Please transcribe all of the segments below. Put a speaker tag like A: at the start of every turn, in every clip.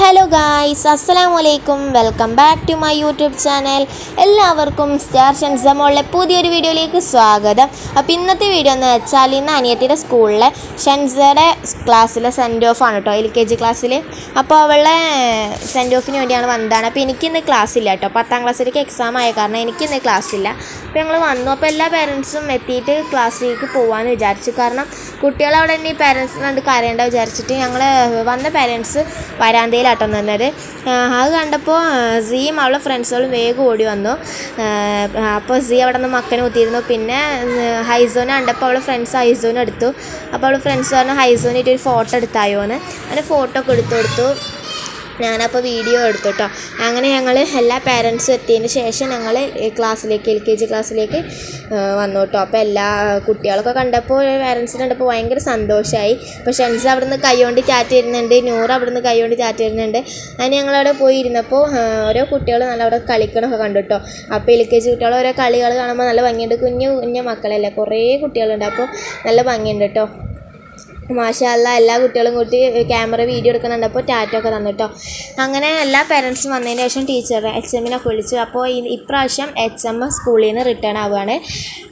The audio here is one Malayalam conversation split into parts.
A: ഹലോ ഗായ്സ് അസ്സലാമു വലൈക്കും welcome back to my YouTube channel എല്ലാവർക്കും സ്റ്റാർ ഷൻസമോളിലെ പുതിയൊരു വീഡിയോയിലേക്ക് സ്വാഗതം. അപ്പോൾ ഇന്നത്തെ വീഡിയോ എന്ന് വെച്ചാൽ ഇന്ന് അനിയത്തിയുടെ സ്കൂളിലെ ഷൻസയുടെ ക്ലാസ്സിലെ സെൻഡ് ഓഫ് ആണ് കേട്ടോ എൽ കെ ജി ക്ലാസ്സിൽ അപ്പോൾ അവളെ സെൻഡ് ഓഫിന് വേണ്ടിയാണ് വന്നതാണ്. അപ്പോൾ എനിക്കിന്ന് ക്ലാസ് ഇല്ല കേട്ടോ പത്താം ക്ലാസ്സിലേക്ക് എക്സാം ആയ കാരണം എനിക്കിന്ന് ക്ലാസ് ഇല്ല. അപ്പോൾ ഞങ്ങൾ വന്നു. അപ്പോൾ എല്ലാ പേരൻസും എത്തിയിട്ട് ക്ലാസ്സിലേക്ക് പോകാമെന്ന് വിചാരിച്ചു. കാരണം കുട്ടികളവിടെ തന്നെ ഈ പേരൻസിനെ കണ്ട് കരയേണ്ട വിചാരിച്ചിട്ട് ഞങ്ങൾ വന്ന പേരൻസ് വരാന്തയിലാട്ടോ തന്നത് അത് കണ്ടപ്പോൾ സിയും അവളെ ഫ്രണ്ട്സുകളും വേഗം ഓടി വന്നു. അപ്പോൾ സി അവിടെ നിന്ന് മക്കനെ കുത്തിയിരുന്നു. പിന്നെ ഹൈസോനെ കണ്ടപ്പോൾ അവളെ ഫ്രണ്ട്സ് ഹൈസോനെ എടുത്തു. അപ്പോൾ അവളെ ഫ്രണ്ട്സ് പറഞ്ഞു ഹൈസോനായിട്ട് ഒരു ഫോട്ടോ എടുത്തായോന്ന്. അങ്ങനെ ഫോട്ടോ ഒക്കെ എടുത്തു കൊടുത്തു ഞാനപ്പോൾ വീഡിയോ എടുത്തു കേട്ടോ അങ്ങനെ ഞങ്ങൾ എല്ലാ പാരൻസും എത്തിയതിന് ശേഷം ഞങ്ങൾ ക്ലാസ്സിലേക്ക് എൽ കെ ജി ക്ലാസ്സിലേക്ക് വന്നു കേട്ടോ അപ്പോൾ എല്ലാ കുട്ടികളൊക്കെ കണ്ടപ്പോൾ പാരൻസിനെ കണ്ടപ്പോൾ ഭയങ്കര സന്തോഷമായി അപ്പോൾ ഷെൻസ് അവിടുന്ന് കൈകൊണ്ട് ചാറ്റ് വരുന്നുണ്ട് നൂറ് അവിടുന്ന് കൈകൊണ്ട് ചാറ്റ് വരുന്നുണ്ട് അതിന് ഞങ്ങളവിടെ പോയി ഇരുന്നപ്പോൾ ഓരോ കുട്ടികൾ നല്ല അവിടെ കളിക്കണമൊക്കെ കണ്ടു കേട്ടോ അപ്പോൾ എൽ കെ ജി കുട്ടികൾ ഓരോ കളികൾ കാണുമ്പോൾ നല്ല ഭംഗിയുണ്ട്. കുഞ്ഞു കുഞ്ഞു മക്കളല്ലേ കുറേ കുട്ടികളുണ്ട്. അപ്പോൾ നല്ല ഭംഗിയുണ്ട് കേട്ടോ മാഷല്ല എല്ലാ കുട്ടികളും കൂട്ടി ക്യാമറ വീഡിയോ എടുക്കുന്നുണ്ട്. അപ്പോൾ ടാറ്റ ഒക്കെ തന്നു കേട്ടോ. അങ്ങനെ എല്ലാ പേരൻസും വന്നതിന് ശേഷം ടീച്ചർ എച്ച് എമ്മിനൊക്കെ വിളിച്ചു. അപ്പോൾ ഈ- ഇപ്രാവശ്യം എച്ച് എം സ്കൂളിൽ നിന്ന് റിട്ടേൺ ആവുകയാണ്.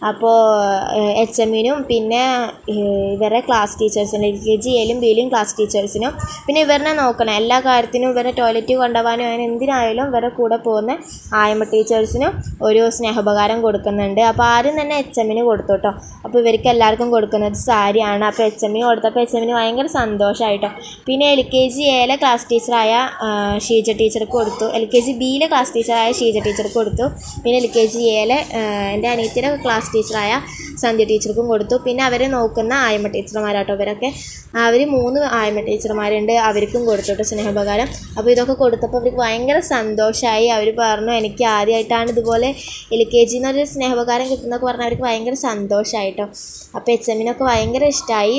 A: അപ്പോൾ എച്ച് എമ്മിനും പിന്നെ ഇവരുടെ ക്ലാസ് ടീച്ചേഴ്സിനും എൽ കെ ജി എയിലും ബിയിലും ക്ലാസ് ടീച്ചേഴ്സിനും പിന്നെ ഇവരെ നോക്കണം. എല്ലാ കാര്യത്തിനും ഇവരെ ടോയ്ലറ്റ് കൊണ്ടുപോകാനും അങ്ങനെ എന്തിനായാലും ഇവരുടെ കൂടെ പോകുന്ന ആയമ്മ ടീച്ചേഴ്സിനും ഒരു സ്നേഹോപകാരം കൊടുക്കുന്നുണ്ട്. അപ്പോൾ ആരും തന്നെ എച്ച് എമ്മിന് കൊടുത്തു കേട്ടോ. അപ്പോൾ ഇവർക്ക് എല്ലാവർക്കും കൊടുക്കുന്നത് സാരിയാണ്. അപ്പോൾ എച്ച് എമ്മിന് കൊടുത്തപ്പോൾ എച്ച് എമ്മിന് ഭയങ്കര സന്തോഷമായിട്ടോ പിന്നെ എൽ കെ ജി എയിലെ ക്ലാസ് ടീച്ചറായ ഷീജ ടീച്ചർക്ക് കൊടുത്തു. എൽ കെ ജി ബിയിലെ ക്ലാസ് ടീച്ചറായ ഷീജ ടീച്ചർക്ക് കൊടുത്തു. പിന്നെ എൽ കെ ജി എയിലെ എന്റെ അനിയത്തിയുടെ ക്ലാസ് ടീച്ചറായ സന്ധ്യ ടീച്ചർക്കും കൊടുത്തു. പിന്നെ അവരെ നോക്കുന്ന ആയമ്മ ടീച്ചർമാരാട്ടോ ഇവരൊക്കെ. അവർ മൂന്ന് ആയമ്മ ടീച്ചർമാരുണ്ട് അവർക്കും കൊടുത്തു കേട്ടോ സ്നേഹോപകാരം. അപ്പോൾ ഇതൊക്കെ കൊടുത്തപ്പോൾ അവർക്ക് ഭയങ്കര സന്തോഷമായി അവർ പറഞ്ഞു എനിക്ക് ആദ്യമായിട്ടാണ് ഇതുപോലെ എൽ കെ ജിന്നൊരു സ്നേഹോപകാരം കിട്ടുന്നതൊക്കെ പറഞ്ഞാൽ അവർക്ക് ഭയങ്കര സന്തോഷമായിട്ടോ അപ്പോൾ എച്ച് എമ്മിനൊക്കെ ഭയങ്കര ഇഷ്ടമായി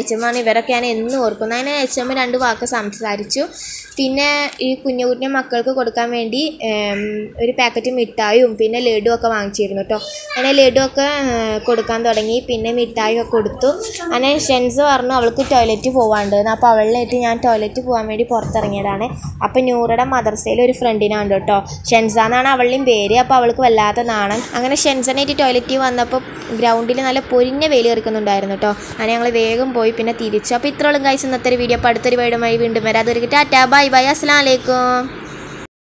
A: എച്ച് എം ആണ്. ഇവരൊക്കെയാണ് എന്നും ഓർക്കുന്നത് അങ്ങനെ എച്ച് എം രണ്ട് വാക്ക് സംസാരിച്ചു. പിന്നെ ഈ കുഞ്ഞു കുഞ്ഞു മക്കൾക്ക് കൊടുക്കാൻ വേണ്ടി ഒരു പാക്കറ്റ് മിഠായും പിന്നെ ലഡു ഒക്കെ വാങ്ങിച്ചിരുന്നു കേട്ടോ അങ്ങനെ ലഡു ഒക്കെ കൊടുക്കാൻ തുടങ്ങി. പിന്നെ മിഠായി ഒക്കെ കൊടുത്തു. അങ്ങനെ ഷെൻസ് പറഞ്ഞു അവൾക്ക് ടോയ്ലറ്റ് പോകാണ്ട് അപ്പോൾ അവളിലായിട്ട് ഞാൻ ടോയ്ലറ്റ് പോകാൻ വേണ്ടി പുറത്തിറങ്ങിയതാണ്. അപ്പോൾ ന്യൂറുടെ മദർസയിൽ ഒരു ഫ്രണ്ടിനാണ് കേട്ടോ ഷെൻസ എന്നാണ് അവളുടെയും പേര്. അപ്പോൾ അവൾക്ക് വല്ലാത്ത നാണം. അങ്ങനെ ഷെൻസനായിട്ട് ടോയ്ലറ്റിൽ വന്നപ്പോൾ ഗ്രൗണ്ടിൽ നല്ല പൊരിഞ്ഞ വെയിൽ എറിക്കുന്നുണ്ടായിരുന്നു കേട്ടോ അങ്ങനെ ഞങ്ങൾ വേഗം പോയി പിന്നെ തിരിച്ചു. അപ്പോൾ ഇത്രയോളം ഗൈസ് ഇന്നത്തെ ഒരു വീഡിയോ അപ്പോൾ അടുത്തൊരു വീടുമായി വീണ്ടും വരാം. അതൊരു ടാറ്റാ. Bye bye. അസ്സലാമലൈക്കും